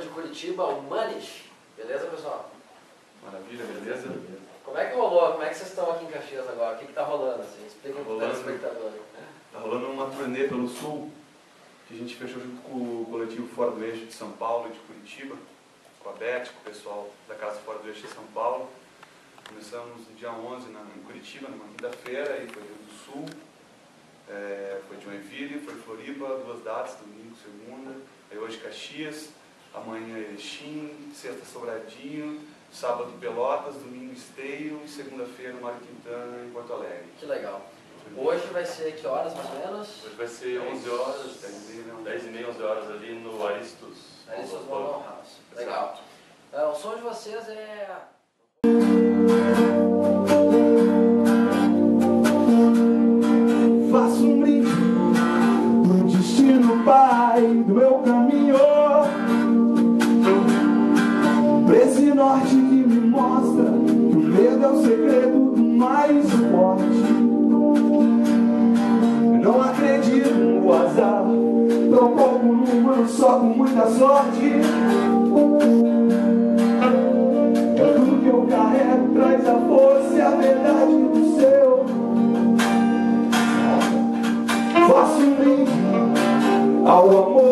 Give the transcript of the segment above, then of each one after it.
de Curitiba, o Manis. Beleza, pessoal? Maravilha, beleza? Como é que rolou? Como é que vocês estão aqui em Caxias agora? O que está rolando? Assim? Explica para o Rolando. telespectador. Tá rolando uma turnê pelo Sul, que a gente fechou junto com o coletivo Fora do Eixo de São Paulo e de Curitiba, com a Beth, com o pessoal da Casa Fora do Eixo de São Paulo. Começamos no dia 11 na, em Curitiba, numa quinta-feira, e foi Rio do Sul, é, foi Joinville, foi Floripa, duas datas, domingo, segunda, aí hoje Caxias, amanhã Erechim, sexta Sobradinho, sábado Pelotas, domingo Esteio e segunda-feira Mário Quintana em Porto Alegre. Que legal. Hoje vai ser que horas mais ou menos? Hoje vai ser 11 horas, 10 e meia, não. 10 e meia, 11 horas ali no Aristos. Autor. ao house. Legal. É, o som de vocês é. Faço um brinde pro destino, Pai, do meu caminho. Norte que me mostra que o medo é o segredo do mais forte. Eu não acredito no azar, tão pouco número, só com muita sorte. É tudo que eu carrego, traz a força e a verdade do seu. Faço um brinde ao amor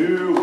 do